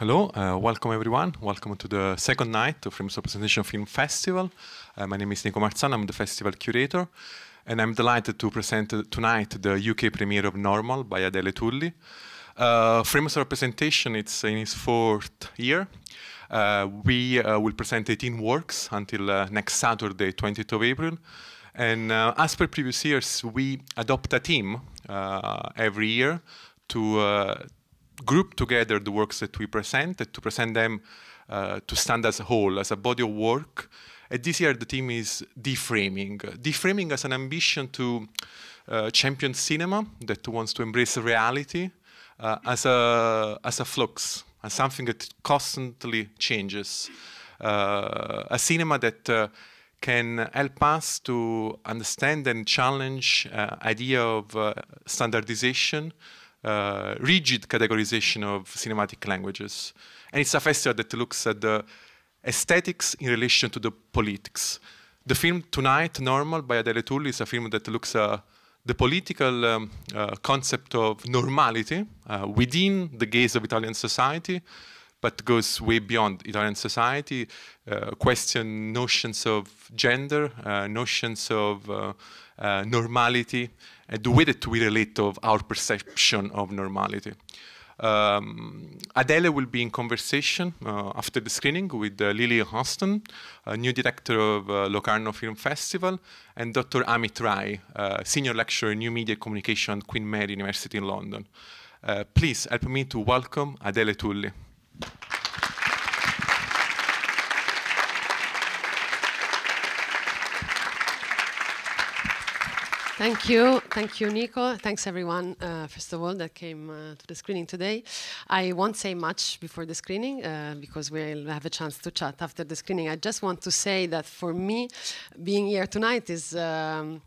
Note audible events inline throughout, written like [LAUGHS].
Hello, uh, welcome everyone. Welcome to the second night of Frames Representation Film Festival. Uh, my name is Nico Marzano, I'm the festival curator, and I'm delighted to present uh, tonight the UK premiere of Normal by Adele Tulli. Uh, Frames Representation, it's in its fourth year. Uh, we uh, will present 18 works until uh, next Saturday, 20th of April. And as per previous years, we adopt a theme every year to group together the works that we present, to present them uh, to stand as a whole, as a body of work. And this year the theme is deframing. Deframing as an ambition to uh, champion cinema that wants to embrace reality uh, as, a, as a flux, as something that constantly changes. Uh, a cinema that uh, can help us to understand and challenge uh, idea of standardization, uh, rigid categorization of cinematic languages. And it's a festival that looks at the aesthetics in relation to the politics. The film Tonight, Normal, by Adele Tulli, is a film that looks at the political um, uh, concept of normality uh, within the gaze of Italian society, but goes way beyond Italian society, uh, question notions of gender, uh, notions of uh, uh, normality, and the way that we relate to our perception of normality. Um, Adele will be in conversation uh, after the screening with uh, Lili Hinstin, a new director of uh, Locarno Film Festival, and Dr. Amit Rai, uh, senior lecturer in new media communication at Queen Mary University in London. Uh, please help me to welcome Adele Tulli. Thank you. Thank you, Nico. Thanks, everyone, uh, first of all, that came uh, to the screening today. I won't say much before the screening uh, because we'll have a chance to chat after the screening. I just want to say that for me, being here tonight is. Um,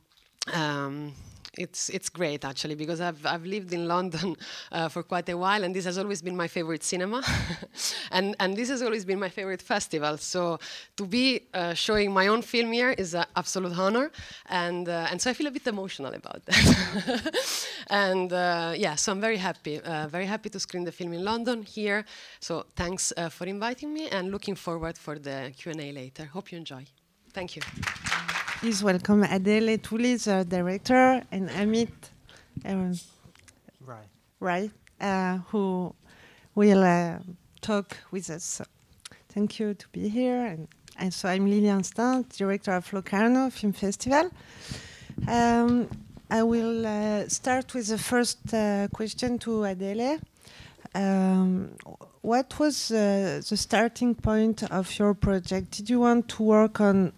um, it's it's great actually because I've I've lived in London uh, for quite a while and this has always been my favorite cinema, [LAUGHS] and and this has always been my favorite festival. So to be uh, showing my own film here is an absolute honor, and uh, and so I feel a bit emotional about that. [LAUGHS] and uh, yeah, so I'm very happy, uh, very happy to screen the film in London here. So thanks uh, for inviting me and looking forward for the Q and A later. Hope you enjoy. Thank you. Please welcome Adele Tulli, the director, and Amit um, Rai. right, uh, who will uh, talk with us. So thank you to be here. And, and so I'm Lili Hinstin, director of Locarno Film Festival. Um, I will uh, start with the first uh, question to Adele. Um, what was uh, the starting point of your project? Did you want to work on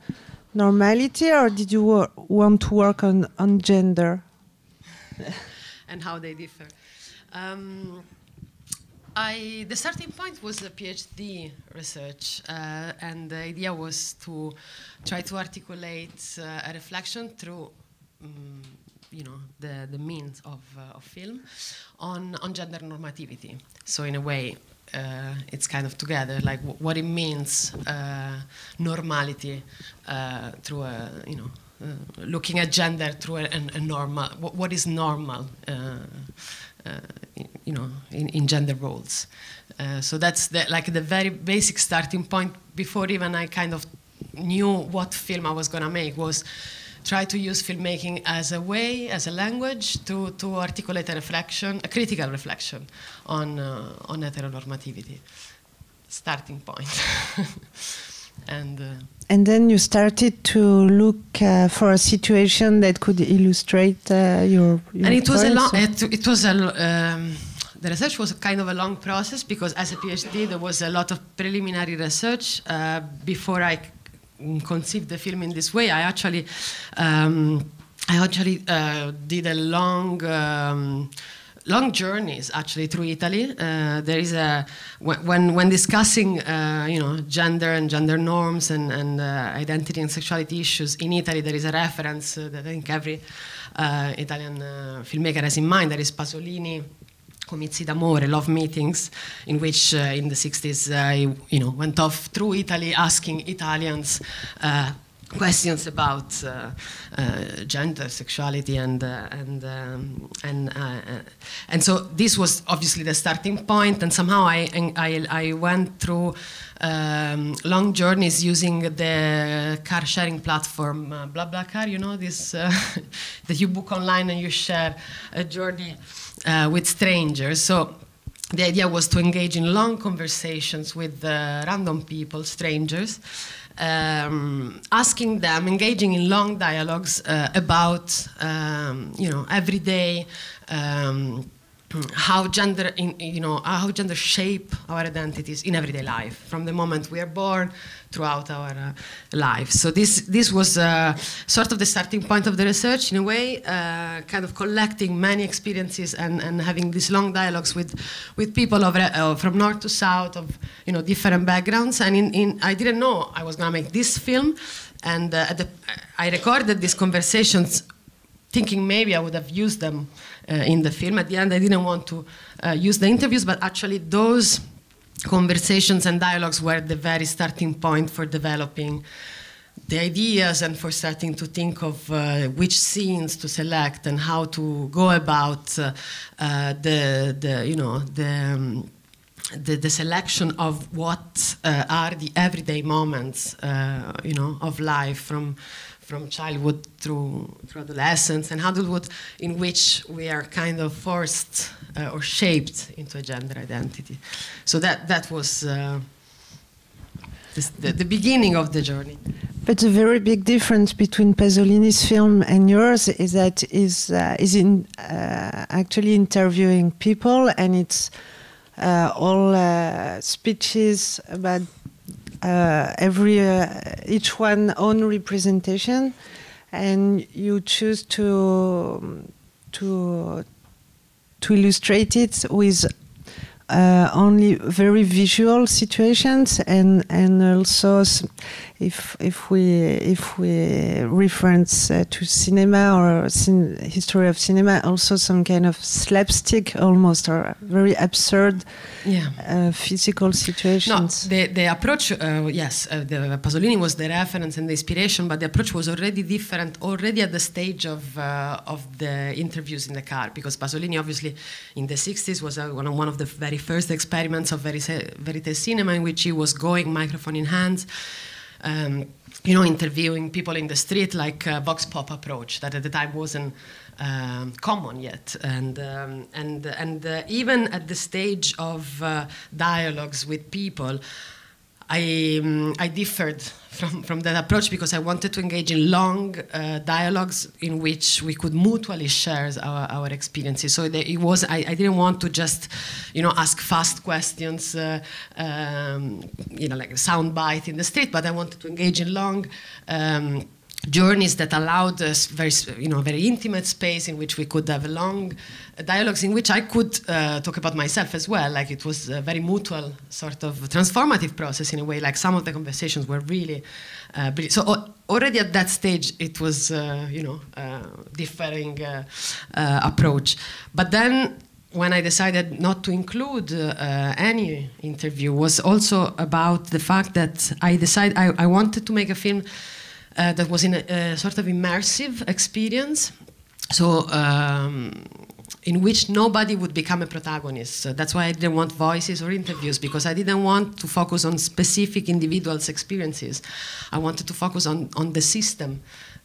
normality, or did you want to work on, on gender? [LAUGHS] and how they differ. Um, I, the starting point was a PhD research, uh, and the idea was to try to articulate uh, a reflection through, um, you know, the, the means of, uh, of film on, on gender normativity. So in a way, uh, it's kind of together, like what it means uh, normality uh, through a, you know, uh, looking at gender through a, a, a normal, what, is normal, uh, uh, you know, in, in gender roles. so that's the, like the very basic starting point before even I kind of knew what film I was gonna make was try to use filmmaking as a way, as a language, to, to articulate a reflection, a critical reflection on, uh, on heteronormativity. Starting point. [LAUGHS] and, uh, and then you started to look uh, for a situation that could illustrate uh, your, your, And it was a long, it, it, was a, um, the research was kind of a long process because as a PhD there was a lot of preliminary research uh, before I conceived the film in this way. I actually, um, I actually uh, did a long. Um, long journeys actually through Italy. Uh, there is a when when discussing uh, you know gender and gender norms and, and uh, identity and sexuality issues in Italy, there is a reference that I think every uh, Italian uh, filmmaker has in mind. There is Pasolini Comizi d'amore, love meetings, in which uh, in the 60s uh, he you know, went off through Italy asking Italians, uh, questions about uh, uh, gender, sexuality, and uh, and um, and uh, uh, and so this was obviously the starting point. And somehow I I, I went through um, long journeys using the car sharing platform uh, BlaBlaCar. You know this [LAUGHS] that you book online and you share a journey with strangers. So the idea was to engage in long conversations with uh, random people, strangers, um, asking them, engaging in long dialogues uh, about, um, you know, everyday um, how gender, in, you know, how gender shape our identities in everyday life, from the moment we are born throughout our uh, life. So this this was uh, sort of the starting point of the research, in a way, uh, kind of collecting many experiences and, and having these long dialogues with with people uh, from north to south of you know different backgrounds. And in, in I didn't know I was going to make this film, and uh, the, I recorded these conversations thinking maybe I would have used them uh, in the film. At the end, I didn't want to uh, use the interviews, but actually those conversations and dialogues were the very starting point for developing the ideas and for starting to think of uh, which scenes to select and how to go about uh, uh, the, the, you know, the, um, the, the, selection of what are the everyday moments, you know, of life from from childhood through, through adolescence and adulthood in which we are kind of forced uh, or shaped into a gender identity. So that, that was uh, the, the beginning of the journey. But the very big difference between Pasolini's film and yours is that is uh, is in uh, actually interviewing people, and it's uh, all uh, speeches about every uh, each one own representation, and you choose to to to illustrate it with uh, only very visual situations and and also if if we if we reference uh, to cinema or cin history of cinema also some kind of slapstick almost or very absurd yeah. uh, physical situations no the the approach uh, yes uh, the Pasolini was the reference and the inspiration but the approach was already different already at the stage of uh, of the interviews in the car because Pasolini obviously in the 60s was one of, one of the very first experiments of verite cinema in which he was going microphone in hands um, you know, interviewing people in the street like a vox pop approach that at the time wasn't um, common yet. And, um, and, and uh, even at the stage of uh, dialogues with people, I, um, I differed from, from that approach because I wanted to engage in long uh, dialogues in which we could mutually share our, our experiences. So it was I, I didn't want to just you know ask fast questions, uh, um, you know like a sound bite in the street, but I wanted to engage in long. Um, journeys that allowed us very, you know, very intimate space in which we could have long dialogues in which I could uh, talk about myself as well. Like it was a very mutual sort of transformative process in a way. Like some of the conversations were really, uh, so already at that stage it was, uh, you know, uh, differing uh, uh, approach. But then when I decided not to include uh, any interview was also about the fact that I decided I, I wanted to make a film uh, that was in a, a, sort of immersive experience. So. Um, in which nobody would become a protagonist. So that's why I didn't want voices or interviews because I didn't want to focus on specific individuals' experiences. I wanted to focus on, on the system,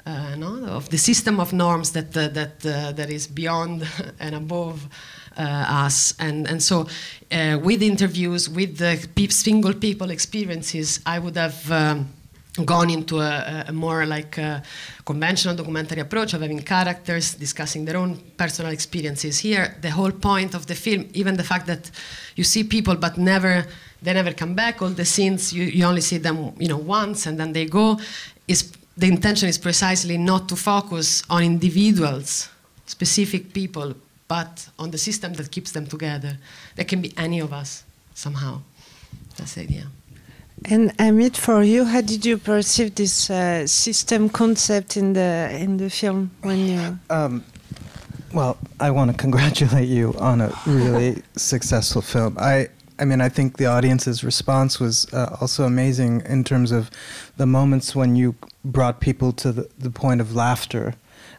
uh, no? of the system of norms that uh, that uh, that is beyond [LAUGHS] and above uh, us. And and so, uh, with interviews, with the pe single people experiences, I would have. Um, gone into a, a more like a conventional documentary approach of having characters discussing their own personal experiences. Here, the whole point of the film, even the fact that you see people but never they never come back. All the scenes you, you only see them you know once and then they go. Is the intention is precisely not to focus on individuals, specific people, but on the system that keeps them together. That can be any of us somehow. That's the idea. And Amit, for you, how did you perceive this uh, system concept in the in the film when you? Um, well, I want to congratulate you on a really [LAUGHS] successful film. I I mean, I think the audience's response was uh, also amazing in terms of the moments when you brought people to the, the point of laughter,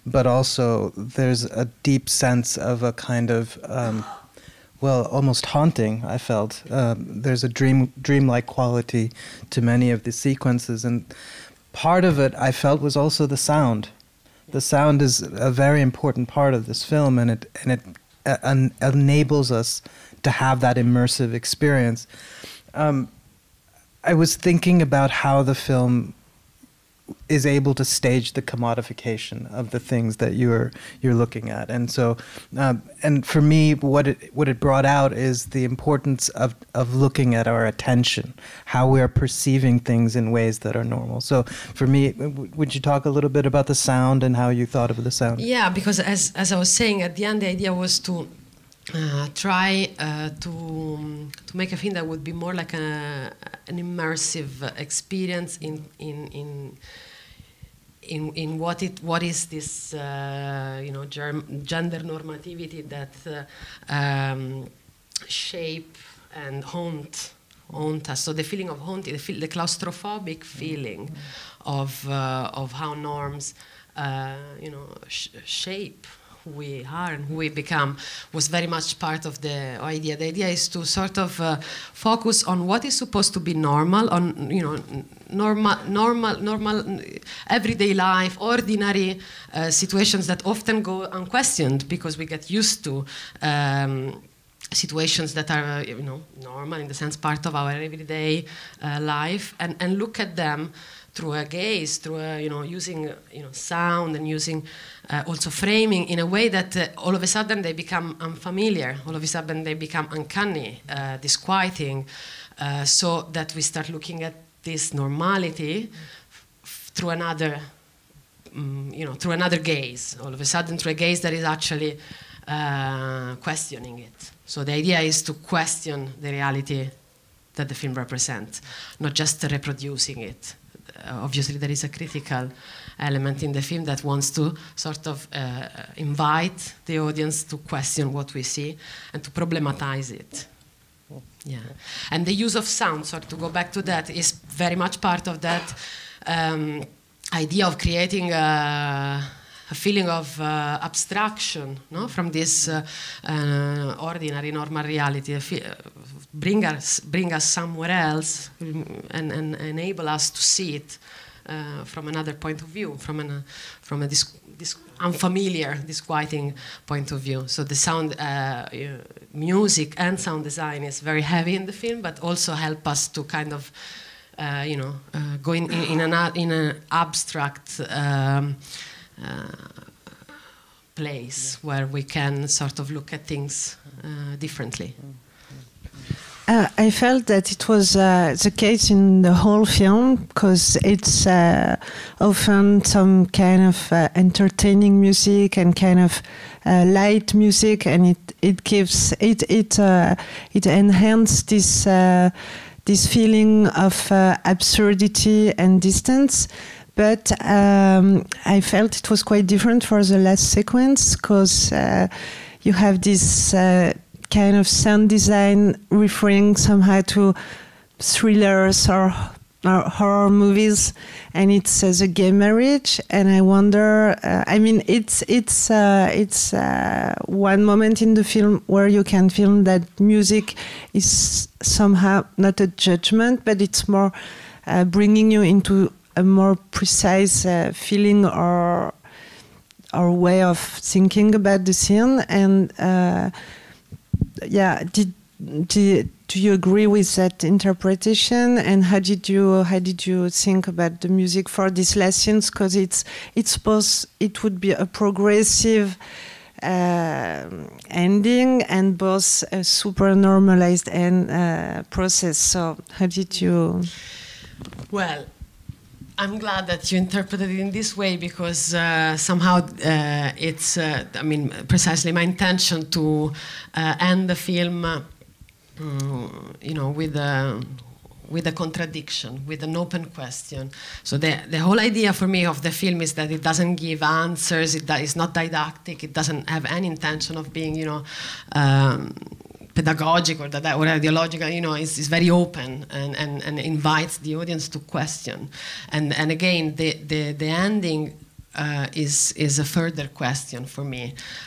but also there's a deep sense of a kind of, um, well, almost haunting. I felt um, there's a dream dreamlike quality to many of the sequences, and part of it I felt was also the sound. The sound is a very important part of this film, and it and it uh, enables us to have that immersive experience. Um, I was thinking about how the film is able to stage the commodification of the things that you're you're looking at, and so um, and for me, what it what it brought out is the importance of of looking at our attention, how we are perceiving things in ways that are normal. So for me, would you talk a little bit about the sound and how you thought of the sound? Yeah, because as as I was saying at the end, the idea was to uh, try uh, to um, to make a film that would be more like a, an immersive experience in in in in, in what it what is this uh, you know germ, gender normativity that uh, um, shape and haunt haunt us. So the feeling of haunting, the, feel, the claustrophobic feeling of uh, of how norms uh, you know sh shape who we are and who we become was very much part of the idea. The idea is to sort of uh, focus on what is supposed to be normal, on you know normal, normal, normal, everyday life, ordinary uh, situations that often go unquestioned because we get used to. Um, situations that are uh, you know normal in the sense part of our everyday uh, life and, and look at them through a gaze through a, you know using you know sound and using uh, also framing in a way that uh, all of a sudden they become unfamiliar, all of a sudden they become uncanny, uh, disquieting, uh, so that we start looking at this normality through another, um, you know, through another gaze. All of a sudden, through a gaze that is actually uh, questioning it. So the idea is to question the reality that the film represents, not just reproducing it. Uh, obviously, there is a critical element in the film that wants to sort of uh, invite the audience to question what we see and to problematize it. Yeah, and the use of sound, of to go back to that, is very much part of that um, idea of creating a, a feeling of uh, abstraction no? from this uh, uh, ordinary, normal reality. bring us, bring us somewhere else and, and enable us to see it uh, from another point of view, from, an, uh, from a dis dis unfamiliar, disquieting point of view. So the sound, uh, music and sound design is very heavy in the film, but also help us to kind of, uh, you know, uh, go in, in, in, an, in an abstract um, place where we can sort of look at things differently. Mm. Uh, I felt that it was uh, the case in the whole film because it's uh, often some kind of uh, entertaining music and kind of uh, light music, and it it gives it it uh, it enhances this this feeling of absurdity and distance. But um, I felt it was quite different for the last sequence because you have this kind of sound design referring somehow to thrillers or, or horror movies, and it's uh, the gay marriage. And I wonder, uh, I mean, it's it's uh, it's uh, one moment in the film where you can feel that music is somehow not a judgment, but it's more uh, bringing you into a more precise uh, feeling or or way of thinking about the scene and yeah, did, did do you agree with that interpretation? And how did you how did you think about the music for these lessons? Because it's it's both it would be a progressive uh, ending and both a super normalized end uh, process. So how did you? Well, I'm glad that you interpreted it in this way because uh, somehow uh, it's, uh, I mean, precisely my intention to uh, end the film, uh, you know, with a, with a contradiction, with an open question. So the, the whole idea for me of the film is that it doesn't give answers, it is not didactic, it doesn't have any intention of being, you know, um, pedagogic or that or ideological, you know, is, is very open and, and, and invites the audience to question. And and again, the the, the ending uh, is is a further question for me,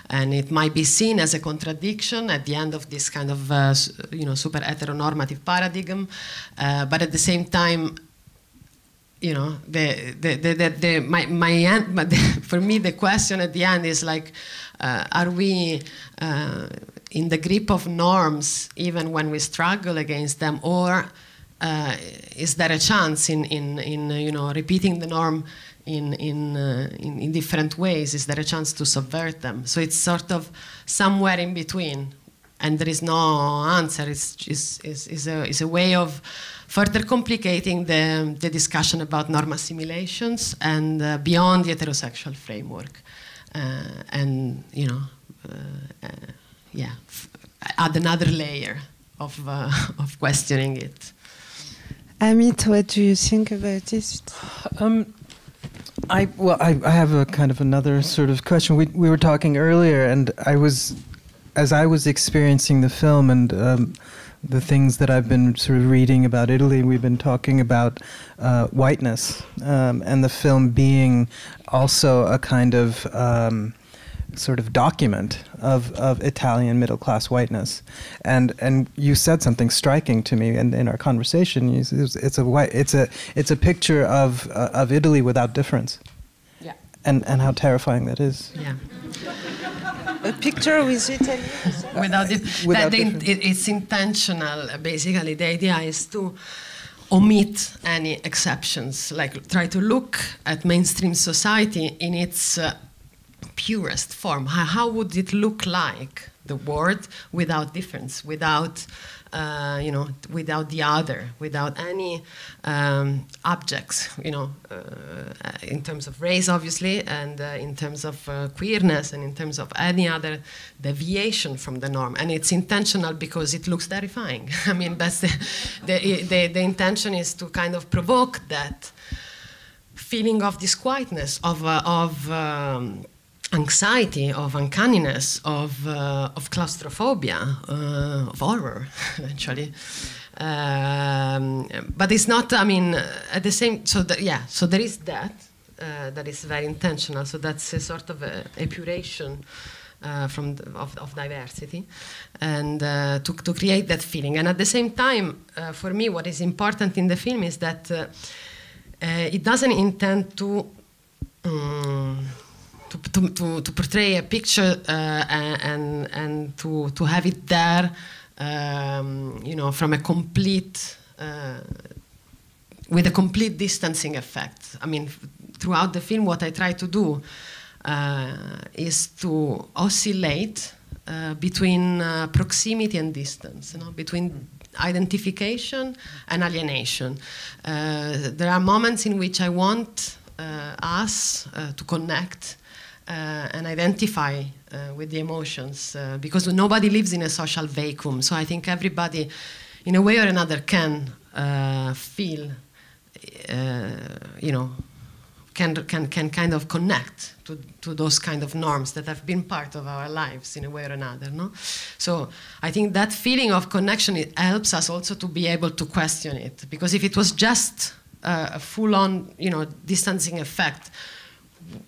and it might be seen as a contradiction at the end of this kind of uh, you know super heteronormative paradigm, uh, but at the same time. You know, the, the, the, the, the my, my end, but [LAUGHS] the, for me, the question at the end is like, uh, are we uh, in the grip of norms even when we struggle against them, or uh, is there a chance in, in, in you know, repeating the norm in, in, uh, in, in, different ways? Is there a chance to subvert them? So it's sort of somewhere in between, and there is no answer. It's, it's, it's, it's, a, it's a way of further complicating the, the discussion about norm assimilations and uh, beyond the heterosexual framework. Uh, and, you know, uh, uh, yeah, add another layer of, [LAUGHS] of questioning it. Amit, what do you think about this? Um, I well, I, I have a kind of another sort of question. We we were talking earlier, and I was, as I was experiencing the film and um, the things that I've been sort of reading about Italy, we've been talking about uh, whiteness um, and the film being also a kind of um, sort of document of, of Italian middle class whiteness, and and you said something striking to me in, in our conversation. You, it's, it's, a white, it's a it's a picture of uh, of Italy without difference. Yeah. And and how terrifying that is. Yeah. a picture with Italy without, without the, it, it's intentional. Basically, the idea is to omit any exceptions, like try to look at mainstream society in its uh, purest form. How, how, would it look like, the world, without difference, without, uh, you know, without the other, without any um, objects, you know, uh, in terms of race, obviously, and uh, in terms of uh, queerness, and in terms of any other deviation from the norm. And it's intentional because it looks terrifying. [LAUGHS] I mean, that's the, the, the, the intention is to kind of provoke that feeling of disquietness, of, uh, of um, anxiety, of uncanniness, of, uh, of claustrophobia, uh, of horror, [LAUGHS] eventually. Um, but it's not, I mean, at the same, so the, yeah, so there is that, uh, that is very intentional. So that's a sort of a epuration uh, from the, of, of, diversity, and uh, to, to create that feeling. And at the same time, uh, for me, what is important in the film is that it doesn't intend to. Um, to, to, to, portray a picture uh, and, and to, to have it there, um, you know, from a complete, uh, with a complete distancing effect. I mean, throughout the film, what I try to do uh, is to oscillate uh, between uh, proximity and distance, you know, between identification and alienation. Uh, there are moments in which I want us to connect and identify uh, with the emotions uh, because nobody lives in a social vacuum. So I think everybody, in a way or another, can feel, you know, can, can, can kind of connect to, to those kind of norms that have been part of our lives in a way or another. No? So I think that feeling of connection it helps us also to be able to question it. Because if it was just uh, a full-on you know, distancing effect,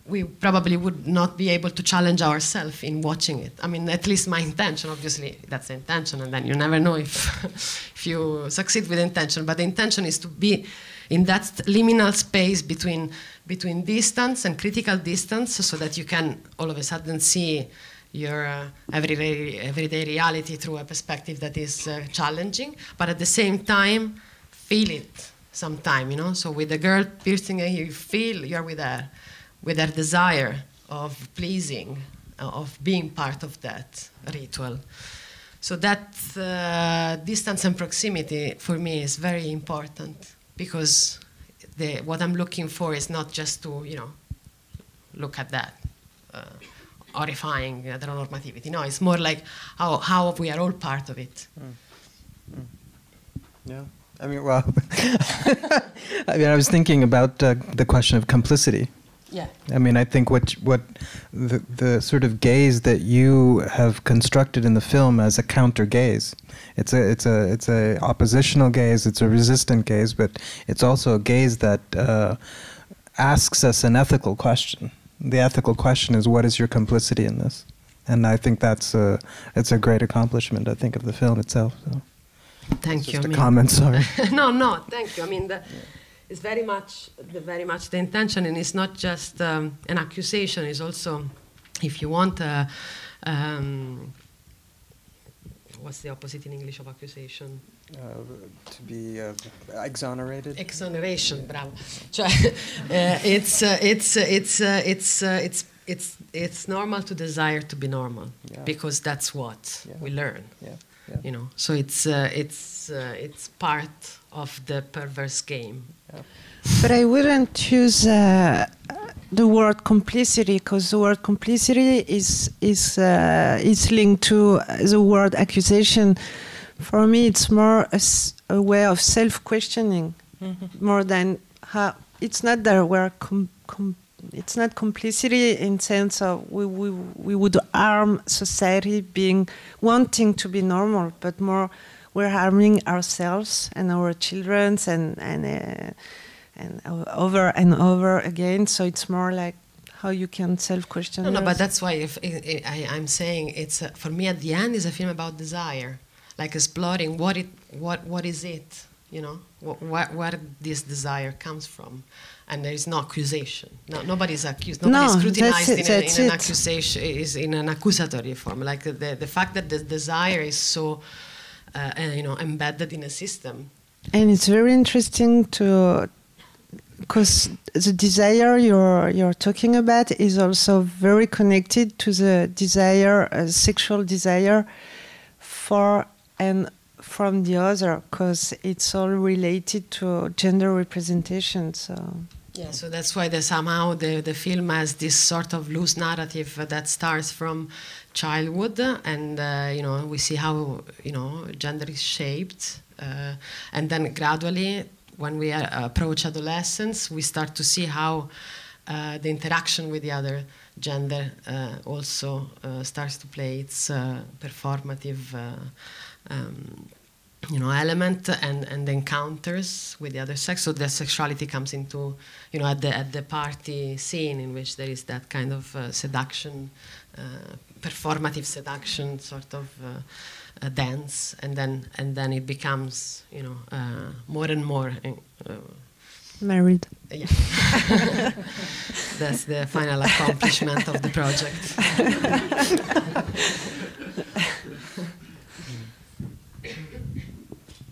we probably would not be able to challenge ourselves in watching it. I mean, at least my intention, obviously, that's the intention, and then you never know if, [LAUGHS] if you succeed with intention. But the intention is to be in that liminal space between, between distance and critical distance so that you can all of a sudden see your uh, everyday, everyday reality through a perspective that is uh, challenging, but at the same time, feel it sometime, you know? So with the girl piercing, you feel you're with her with their desire of pleasing, uh, of being part of that ritual. So that uh, distance and proximity for me is very important because the, what I'm looking for is not just to, you know, look at that uh, horrifying heteronormativity. No, it's more like how, how we are all part of it. Mm. Mm. Yeah. I mean, well, [LAUGHS] I mean, I was thinking about uh, the question of complicity Yeah. I mean, I think what what the the sort of gaze that you have constructed in the film as a counter gaze. It's a it's a it's a oppositional gaze. It's a resistant gaze, but it's also a gaze that uh, asks us an ethical question. The ethical question is, what is your complicity in this? And I think that's a it's a great accomplishment. I think of the film itself. So. Thank Just you. I a mean- comment. Sorry. [LAUGHS] no, no, thank you. I mean, the, it's very much the very much the intention, and it's not just um, an accusation. It's also, if you want, uh, um, what's the opposite in English of accusation? to be uh, exonerated. Exoneration, bravo. Cioè, eh, [LAUGHS] it's, uh, it's, uh, it's, uh, it's, uh, it's, it's, it's normal to desire to be normal Yeah. because that's what Yeah. we learn. Yeah. Yeah. You know, so it's, uh, it's, uh, it's part of the perverse game. But I wouldn't use uh, the word complicity because the word complicity is is uh, is linked to the word accusation. For me, it's more a, s- a way of self-questioning, more than how. It's not that we're com, com, it's not complicity in sense of we, we we would harm society being wanting to be normal, but more we're harming ourselves and our childrens and and. Uh, and over and over again. So it's more like how you can self-question. No, no, but that's why if I, I, I'm saying it's a, for me at the end is a film about desire, like exploring what it what what is it, you know, what, what where this desire comes from, and there is no accusation. No, nobody's accused. No, Nobody's that's scrutinized it, in, a, in an accusation is in an accusatory form. Like the the fact that the desire is so, uh, uh, you know, embedded in a system. and it's very interesting to because the desire you're you're talking about is also very connected to the desire, uh, sexual desire, for and from the other, because it's all related to gender representation. So. Yeah, so that's why the, somehow the, the film has this sort of loose narrative that starts from childhood, and uh, you know we see how you know gender is shaped, uh, and then gradually, when we uh, approach adolescence, we start to see how uh, the interaction with the other gender uh, also uh, starts to play its performative. Um, you know element and and encounters with the other sex so the sexuality comes into you know at the at the party scene in which there is that kind of uh, seduction uh, performative seduction sort of uh, dance and then and then it becomes you know uh, more and more uh, Married. yeah. [LAUGHS] that's the final accomplishment of the project [LAUGHS]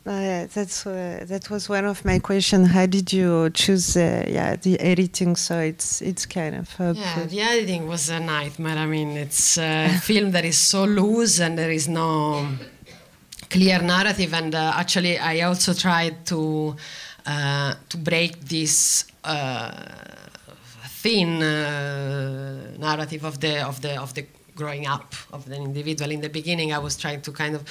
Uh, yeah, that's uh, that was one of my questions. How did you choose? Uh, yeah, the editing. So it's it's kind of uh, Yeah, the editing was a nightmare. I mean, it's a film that is so loose and there is no clear narrative. And uh, actually, I also tried to uh, to break this uh, thin uh, narrative of the of the of the growing up of the individual. In the beginning, I was trying to kind of,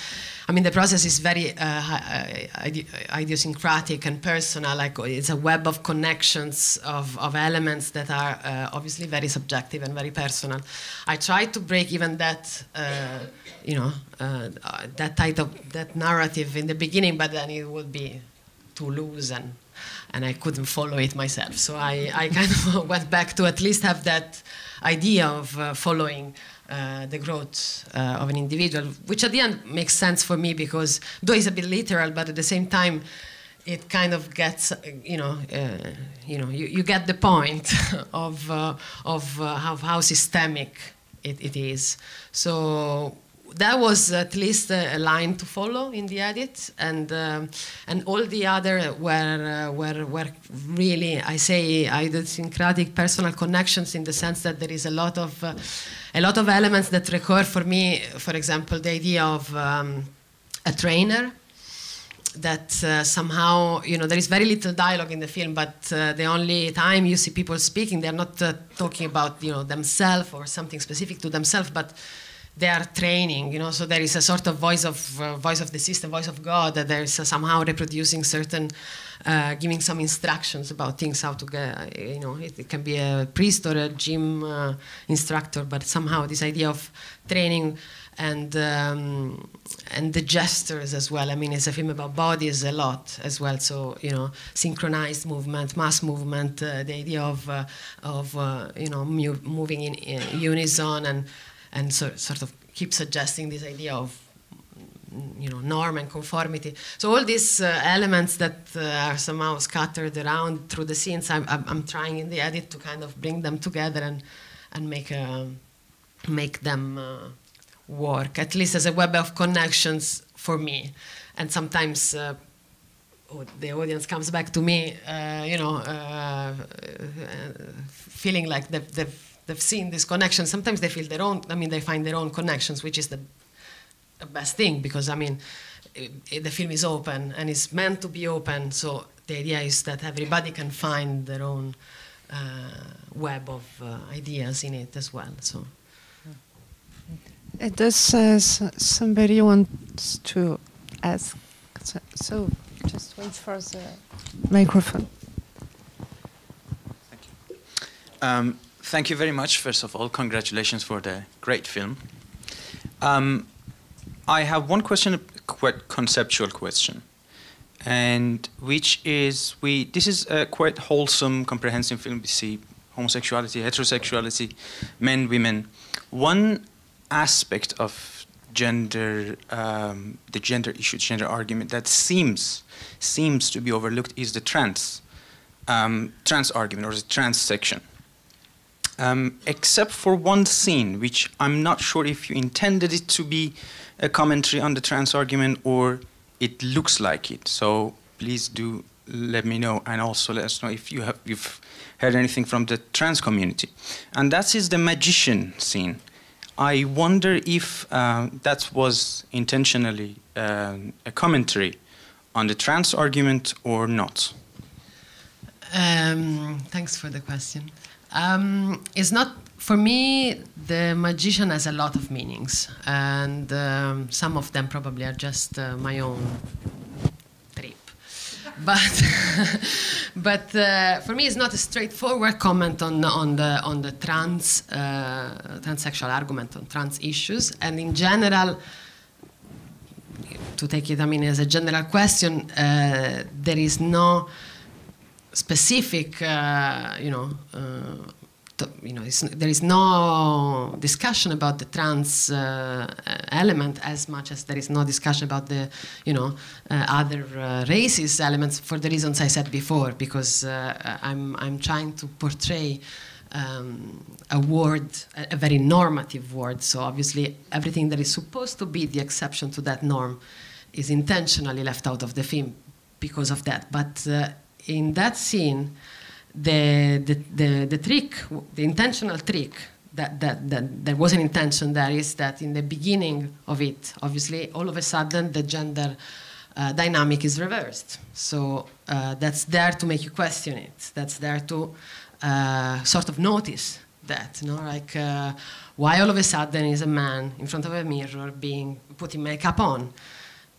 I mean, the process is very uh, uh, idiosyncratic and personal. Like it's a web of connections of, of elements that are uh, obviously very subjective and very personal. I tried to break even that, uh, you know, uh, that type of that narrative in the beginning, but then it would be too loose and and I couldn't follow it myself. So I, I kind of [LAUGHS] went back to at least have that idea of uh, following uh, the growth uh, of an individual, which at the end makes sense for me because though it's a bit literal, but at the same time, it kind of gets, you know, uh, you know, you, you get the point [LAUGHS] of uh, of uh, how, how systemic it, it is. So that was at least a, line to follow in the edit, and and all the other were uh, were were really I say idiosyncratic personal connections in the sense that there is a lot of uh, a lot of elements that recur for me. For example, the idea of um, a trainer that uh, somehow you know there is very little dialogue in the film but uh, the only time you see people speaking they're not uh, talking about you know themselves or something specific to themselves but they are training you know so there is a sort of voice of uh, voice of the system voice of god that there is somehow reproducing certain uh, giving some instructions about things how to get, you know, it, it can be a priest or a gym uh, instructor, but somehow this idea of training and um, and the gestures as well. I mean, it's a film about bodies a lot as well. So you know, synchronized movement, mass movement, uh, the idea of uh, of uh, you know moving in, in, unison and and so, sort of keep suggesting this idea of you know norm and conformity. So all these uh, elements that uh, are somehow scattered around through the scenes, I'm, I'm, trying in the edit to kind of bring them together and and make a, make them uh, work, at least as a web of connections for me. And sometimes uh, the audience comes back to me, uh, you know, uh, feeling like they've, they've, they've seen this connection. Sometimes they feel their own, I mean, they find their own connections, which is the, the best thing because, I mean, it, it, the film is open and it's meant to be open. So the idea is that everybody can find their own uh, web of uh, ideas in it as well. So. Uh, does uh, somebody wants to ask? So, so, just wait for the microphone. Thank you. Um, thank you very much. First of all, congratulations for the great film. Um, I have one question, a quite conceptual question, and which is we. This is a quite wholesome, comprehensive film. We see homosexuality, heterosexuality, men, women. One aspect of gender, um, the gender issue, gender argument that seems seems to be overlooked is the trans um, trans argument or the trans section. Um, except for one scene, which I'm not sure if you intended it to be a commentary on the trans argument or it looks like it. So please do let me know, and also let us know if you have you've heard anything from the trans community. And that is the magician scene. I wonder if uh, that was intentionally uh, a commentary on the trans argument or not. Um, thanks for the question. Um, it's not for me. The magician has a lot of meanings, and um, some of them probably are just uh, my own trip. [LAUGHS] but [LAUGHS] but uh, for me, it's not a straightforward comment on on the on the trans uh, transsexual argument on trans issues, and in general. To take it, I mean, as a general question, uh, there is no specific, uh, you know, uh, you know, there is no discussion about the trans uh, element as much as there is no discussion about the, you know, uh, other uh, racist elements for the reasons I said before, because uh, I'm, I'm trying to portray um, a word, a, a, very normative word. So obviously everything that is supposed to be the exception to that norm is intentionally left out of the film because of that. But uh, in that scene, the, the, the, the trick, the intentional trick that, that, that there was an intention there is that in the beginning of it, obviously, all of a sudden the gender uh, dynamic is reversed. So uh, that's there to make you question it. That's there to uh, sort of notice that, you know, like uh, why all of a sudden is a man in front of a mirror being putting makeup on?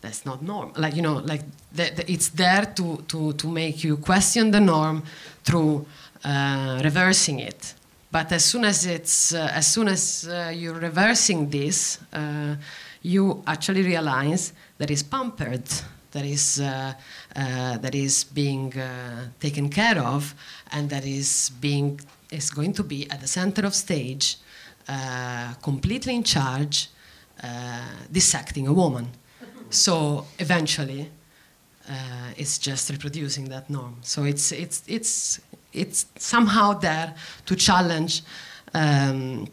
That's not normal. Like you know, like the, the, it's there to, to, to make you question the norm through uh, reversing it. But as soon as it's uh, as soon as uh, you're reversing this, uh, you actually realize that is pampered, that is uh, uh, that is being taken care of, and that is being is going to be at the center of stage, completely in charge, dissecting a woman. So eventually, uh, it's just reproducing that norm. So it's it's it's it's somehow there to challenge. Um,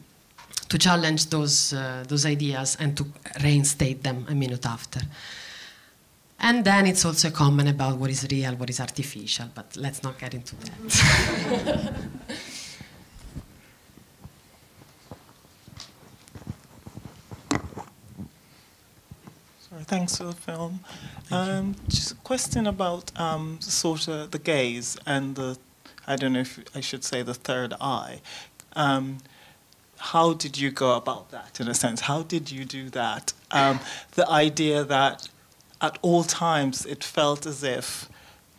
to challenge those uh, those ideas and to reinstate them a minute after. And then it's also a comment about what is real, what is artificial, but let's not get into that. [LAUGHS] thanks for the film. Um, just a question about um, sort of the gaze and the, I don't know if I should say the third eye. Um, how did you go about that in a sense? How did you do that? Um, the idea that at all times it felt as if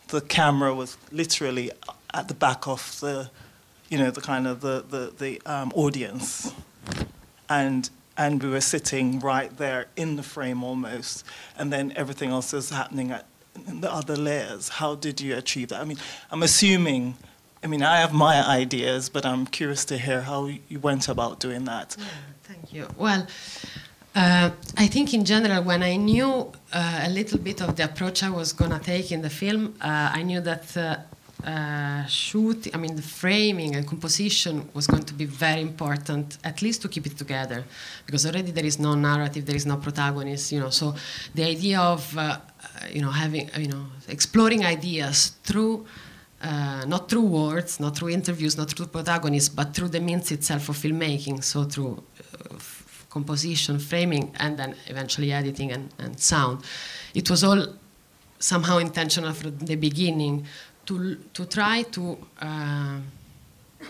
the camera was literally at the back of the, you know, the kind of the the, the um, audience, and and we were sitting right there in the frame almost, and then everything else was happening at in the other layers. How did you achieve that? I mean, I'm assuming. I mean, I have my ideas, but I'm curious to hear how you went about doing that. Yeah, thank you. Well, uh, I think in general, when I knew uh, a little bit of the approach I was going to take in the film, uh, I knew that uh, uh, shoot, I mean, the framing and composition was going to be very important, at least to keep it together, because already there is no narrative, there is no protagonist, you know. So the idea of, uh, you know, having, you know, exploring ideas through uh, not through words, not through interviews, not through protagonists, but through the means itself of filmmaking, so through uh, composition, framing, and then eventually editing and, and, sound. It was all somehow intentional from the beginning to, to try to uh,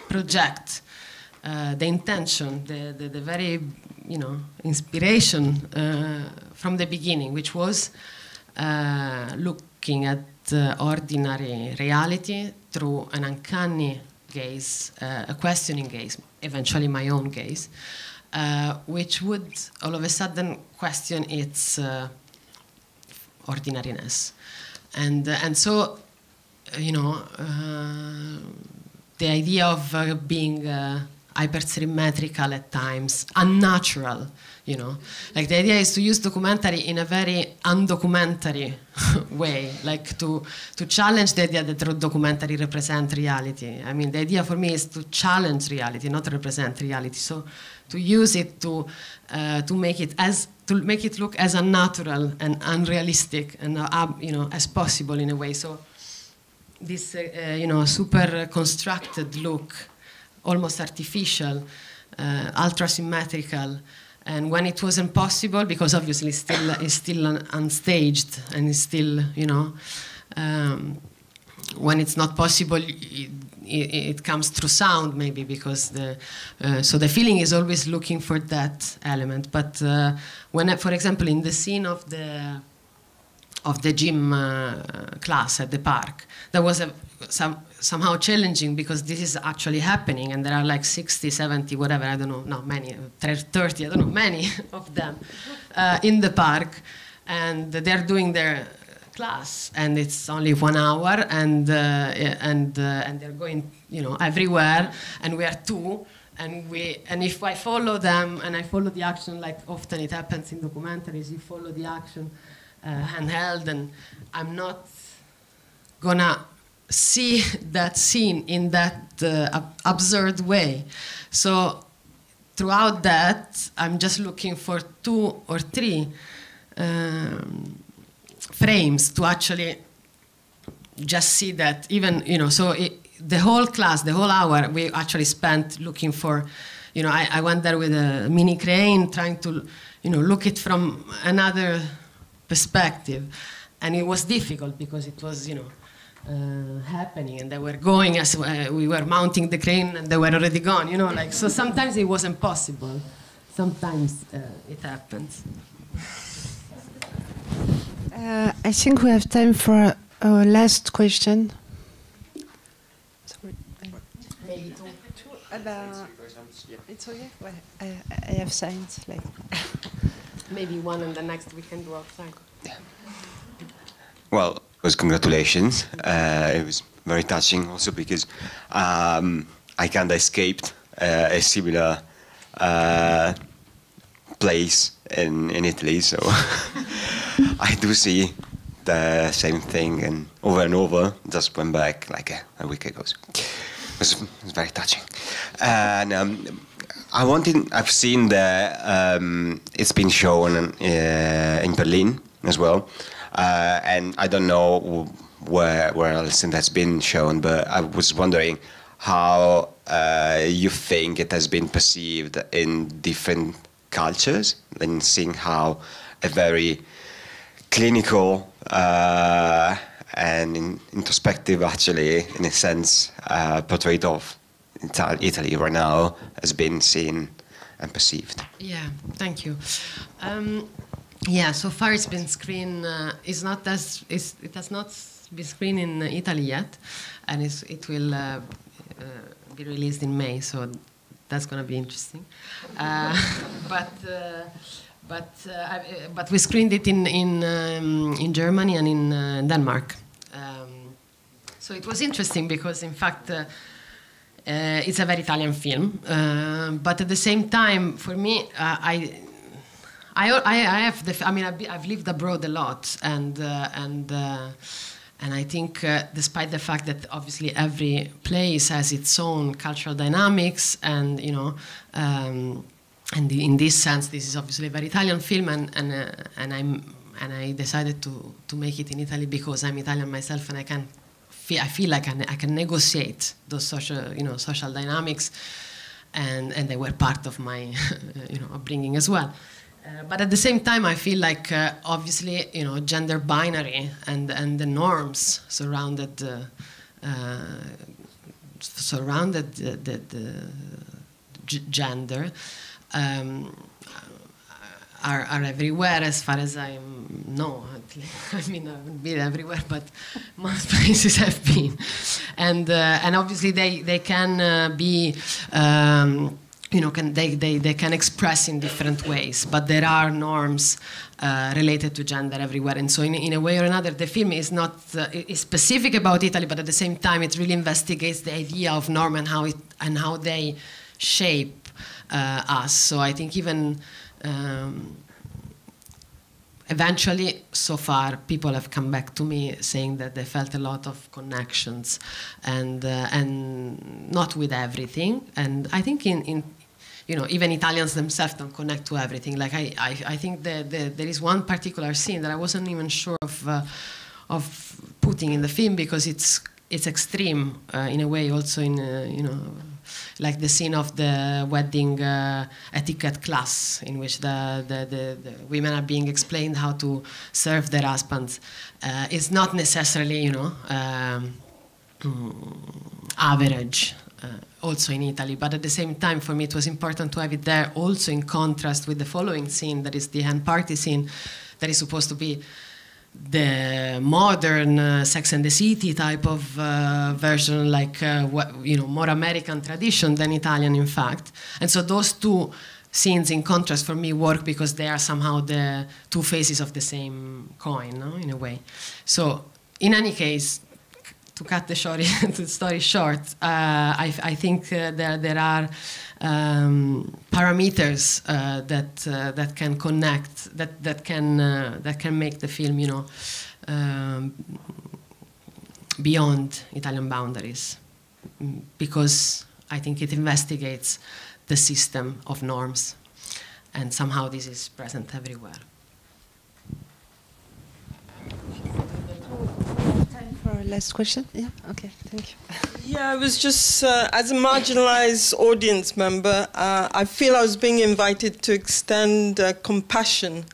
project uh, the intention, the, the, the, very you know, inspiration uh, from the beginning, which was uh, looking at ordinary reality through an uncanny gaze, uh, a questioning gaze, eventually my own gaze, which would all of a sudden question its ordinariness. And, uh, and so, you know, uh, the idea of being hypersymmetrical at times, unnatural, you know? Like the idea is to use documentary in a very undocumentary [LAUGHS] way like to to challenge the idea that documentary represent reality. I mean the idea for me is to challenge reality not represent reality. So to use it to uh, to make it as to make it look as unnatural and unrealistic and uh, you know as possible in a way. So this uh, you know super constructed look almost artificial uh, ultra symmetrical and when it wasn't possible, because obviously it's still, it's still un unstaged and it's still, you know, um, when it's not possible, it, it, it, comes through sound maybe because the uh, so the feeling is always looking for that element. But uh, when, for example, in the scene of the of the gym uh, class at the park, That was a some somehow challenging because this is actually happening and there are like 60 70 whatever i don't know not many 30 i don't know many [LAUGHS] of them uh, in the park. And they're doing their class and it's only one hour and uh, and uh, and they're going you know everywhere and we are two and we and if i follow them and i follow the action like often it happens in documentaries you follow the action handheld and i'm not gonna see [LAUGHS] that scene in that uh, absurd way. So throughout that, I'm just looking for two or three um, frames to actually just see that even you know so it, the whole class the whole hour we actually spent looking for you know I, I went there with a mini crane trying to you know look it from another perspective and it was difficult because it was you know uh, happening and they were going as uh, we were mounting the crane and they were already gone you know like so sometimes it wasn't possible sometimes uh, it happens uh, i think we have time for our last question Sorry. it's okay well, I, I have signs like maybe one and the next we can do outside well was congratulations. Uh, it was very touching also because um, I kind of escaped uh, a similar uh, place in, in Italy, so [LAUGHS] I do see the same thing and over and over. Just went back like a, a week ago. So it, was, it was very touching. And um, I wanted. I've seen that um, it's been shown uh, in Berlin as well. Uh, and I don't know where where else it has been shown, but I was wondering how uh, you think it has been perceived in different cultures, and seeing how a very clinical uh, and in, introspective, actually, in a sense, uh, portrait of Italy right now has been seen and perceived. Yeah, thank you. Um, yeah, so far it's been screened. Uh, it's not as it's, it has not been screened in Italy yet, and it will uh, uh, be released in May. So that's going to be interesting. Uh, [LAUGHS] but uh, but uh, but we screened it in in um, in Germany and in Denmark. Um, so it was interesting because, in fact. Uh, it's a very Italian film, uh, but at the same time, for me, uh, I, I, I, have the. I mean, I've, I've lived abroad a lot, and and and I think, uh, despite the fact that obviously every place has its own cultural dynamics, and you know, um, and in this sense, this is obviously a very Italian film, and and uh, and I'm and I decided to to make it in Italy because I'm Italian myself, and I can feel I feel like I, I can negotiate those social you know social dynamics, and and they were part of my [LAUGHS] you know upbringing as well. Uh, but at the same time, I feel like uh, obviously, you know, gender binary and and the norms surrounded uh, uh surrounded the, the, the gender um, are, are everywhere as far as I know. [LAUGHS] I mean, I haven't been everywhere, but [LAUGHS] most places have been, and uh, and obviously they they can uh, be. Um, you know, can, they, they, they can express in different ways, but there are norms uh, related to gender everywhere. And so, in, in a way or another, the film is not uh, is specific about Italy, but at the same time, it really investigates the idea of norm and how, it, and how they shape uh, us. So, I think even um, eventually, so far, people have come back to me saying that they felt a lot of connections, and uh, and not with everything. And I think in, in you know, even Italians themselves don't connect to everything. Like I, I, I think the, there is one particular scene that I wasn't even sure of, uh, of putting in the film because it's it's extreme uh, in a way. Also in uh, you know, like the scene of the wedding uh, etiquette class in which the, the, the, the, women are being explained how to serve their husbands. Uh, it's not necessarily you know um, average uh, also in Italy. But at the same time, for me, it was important to have it there also in contrast with the following scene, that is the hen party scene, that is supposed to be the modern uh, Sex and the City type of uh, version, like uh, what, you know, more American tradition than Italian, in fact. And so those two scenes, in contrast, for me, work because they are somehow the two faces of the same coin, no? in a way. So, in any case, to cut the story, [LAUGHS] the story short, uh, I, I, think uh, there, there are um, parameters uh, that uh, that can connect, that that can uh, that can make the film, you know, um, beyond Italian boundaries, because I think it investigates the system of norms, and somehow this is present everywhere. Last question? Yeah, okay, thank you. Yeah, I was just, uh, as a marginalized audience member, uh, I feel I was being invited to extend uh, compassion,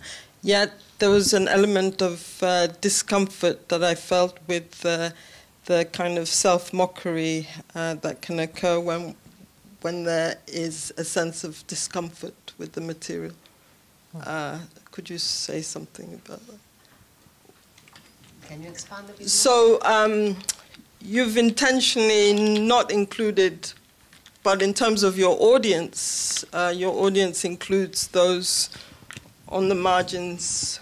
yet there was an element of uh, discomfort that I felt with uh, the kind of self mockery uh, that can occur when, when there is a sense of discomfort with the material. could you say something about that? Can you expand a bit? So um, you've intentionally not included, but in terms of your audience, uh, your audience includes those on the margins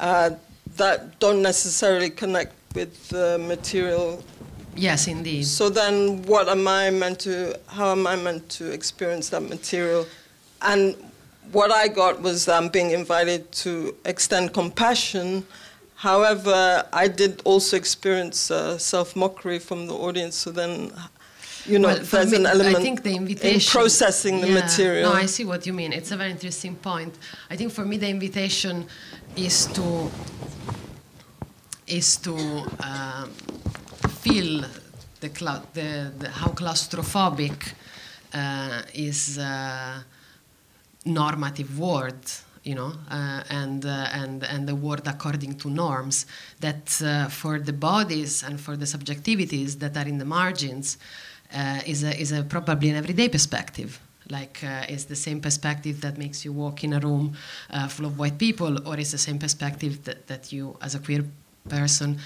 uh, that don't necessarily connect with the material. Yes, indeed. So then, what am I meant to? How am I meant to experience that material? And what I got was I'm being invited to extend compassion However, I did also experience uh, self mockery from the audience. So then, you know, well, there's me, an element I think the invitation, in processing the yeah, material. No, I see what you mean. It's a very interesting point. I think for me, the invitation is to is to uh, feel the, the, the, how claustrophobic uh, is uh, normative word you know, uh, and uh, and and the world according to norms. That uh, for the bodies and for the subjectivities that are in the margins uh, is a, is a probably an everyday perspective. Like uh, is the same perspective that makes you walk in a room uh, full of white people, or is the same perspective that, that you, as a queer person,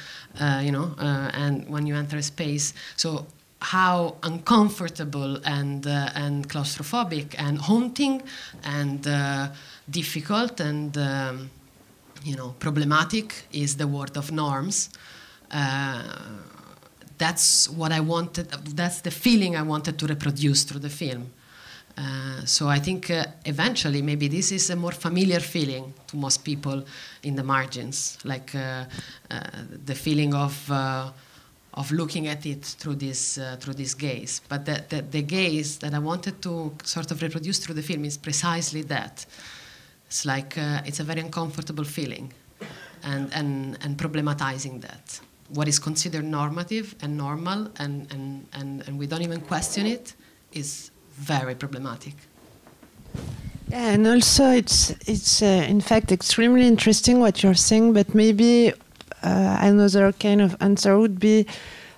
you know, and when you enter a space. So how uncomfortable and uh, and claustrophobic and haunting and uh, difficult and um, you know problematic is the world of norms. Uh, that's what I wanted. That's the feeling I wanted to reproduce through the film. Uh, so I think uh, eventually maybe this is a more familiar feeling to most people in the margins, like uh, the feeling of of looking at it through this through this gaze. But the, the, the gaze that I wanted to sort of reproduce through the film is precisely that. It's like it's a very uncomfortable feeling, and and and problematizing that. What is considered normative and normal, and, and, and, and we don't even question it, is very problematic. Yeah, and also it's it's uh, in fact extremely interesting what you're saying, but maybe uh, another kind of answer would be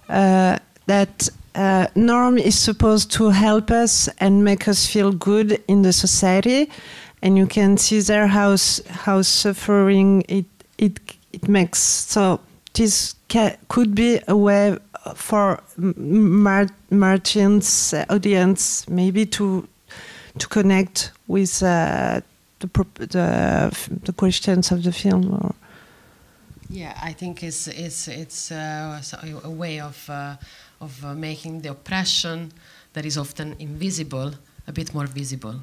uh, that uh, norm is supposed to help us and make us feel good in the society, and you can see there how how suffering it it it makes. So this could be a way for Mar Martin's audience maybe to to connect with uh, the, the, the questions of the film or yeah i think it's it's it's uh, a way of uh, of uh, making the oppression that is often invisible a bit more visible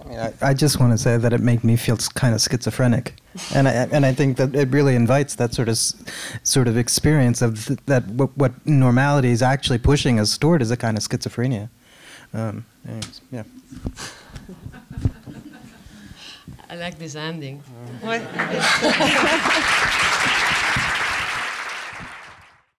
I mean, I, I just want to say that it made me feel kind of schizophrenic, and I and I think that it really invites that sort of sort of experience of th- that what, what normality is actually pushing us toward is a kind of schizophrenia. Um, anyways, yeah. I like this ending. [LAUGHS]